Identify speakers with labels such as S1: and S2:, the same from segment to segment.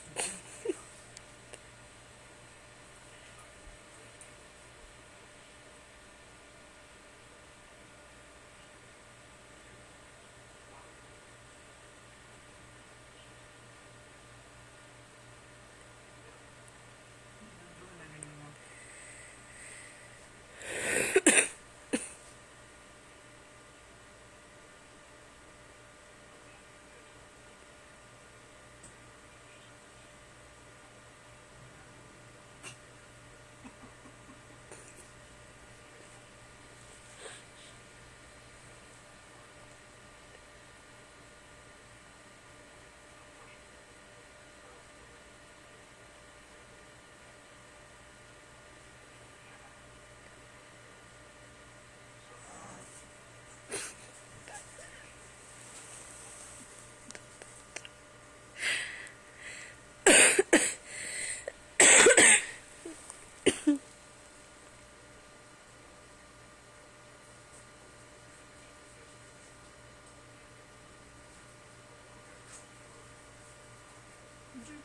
S1: You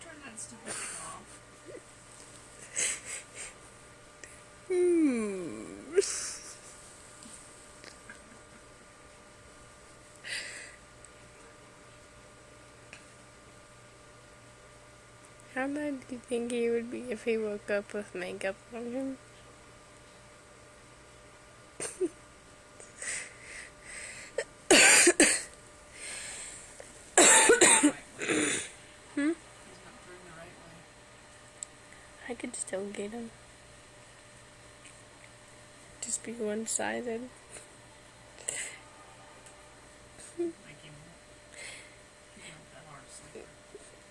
S1: turn that stupid thing off?
S2: Hmm. How mad do you think he would be if he woke up with makeup on him? Hmm?
S1: He's not turned the right way.
S2: I could still get him. Just be one sided.
S1: Make him. He's not that hard to sleep.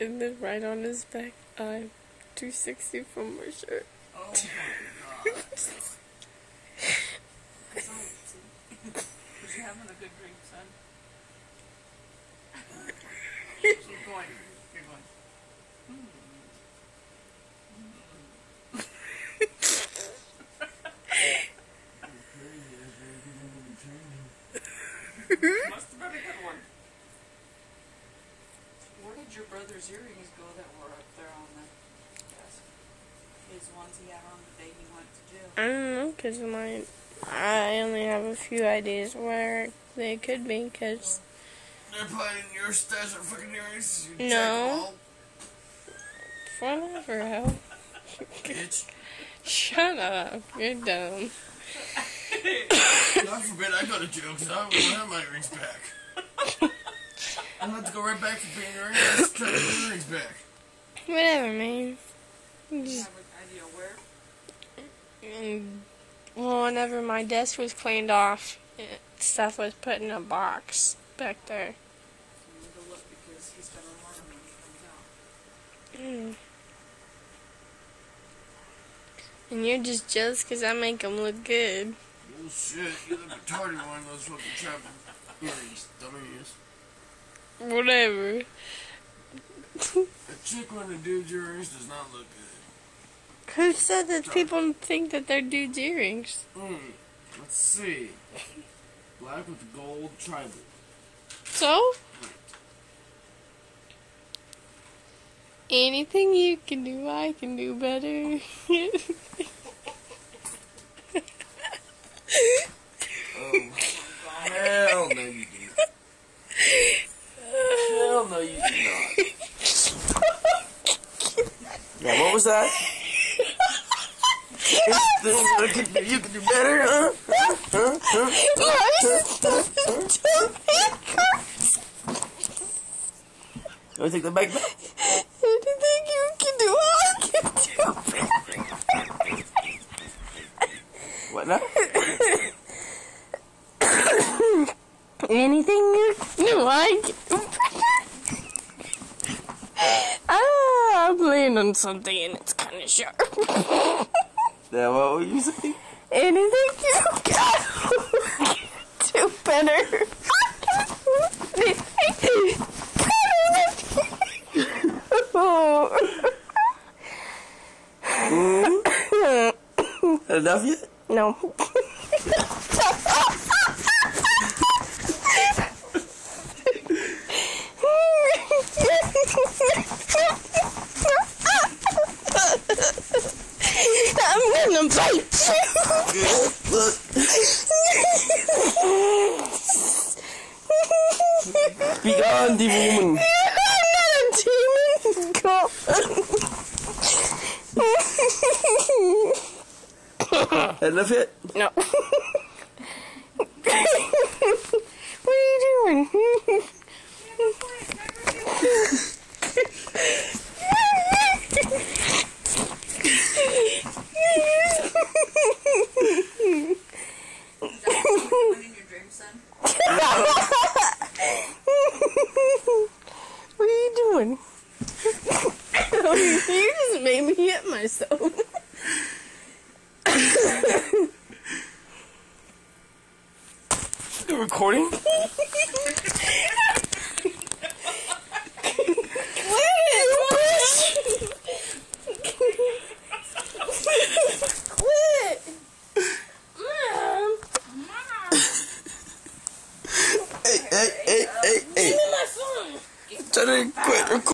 S2: And then right on his back, I'm 260 from my shirt.
S1: Oh my god. You having a good dream, son? Keep going. Keep going. Hmm. Must have been a good one. Where did your brother's earrings go that were up there on the desk? His ones he had on the day he went to jail.
S2: I don't know, because my, I only have a few ideas where they could be, because
S3: They're playing your stash of fucking earrings. You
S2: No. whatever, hell.
S3: Check them all, bitch.
S2: Shut up, you're dumb.
S3: God forbid I go to jail because I won't have my earrings back. I'll have to go right back to paying earrings. Let's try to get the earrings back.
S2: Whatever, man.
S1: Do you
S2: Just,
S1: have an idea where?
S2: mm, well, whenever my desk was cleaned off, it, stuff was put in a box back there.
S1: We need to look because he's gonna learn when he comes out.
S2: Mm. And you're just jealous because I make them look good.
S3: Bullshit. You look retarded wearing those fucking travel earrings, dumbass.
S2: Whatever.
S3: A chick wearing a dude's earrings does not look good.
S2: Who said that people think that they're dude's earrings?
S3: Hmm. Let's see. Black with gold tribal.
S2: So? Anything you can do, I can do better.
S3: Oh, hell no you do not. Hell no you do not. Yeah, what was that? Anything I can do, you can do better, huh? Huh? You want to take the bag back?
S2: Anything you can do, I can do better.
S3: What now?
S2: Anything you can do, I can do better. Laying on something and it's kind of sharp.
S3: Yeah, what were you saying?
S2: Anything you can do better. Hmm?
S3: Enough yet?
S2: no. I'm gonna bite you!
S3: Be gone, demon!
S2: I'm not a demon! Cop!
S3: Enough yet?
S2: No. what are you doing?
S4: What
S2: are you doing? you just made me hit myself.
S3: You recording? Hey,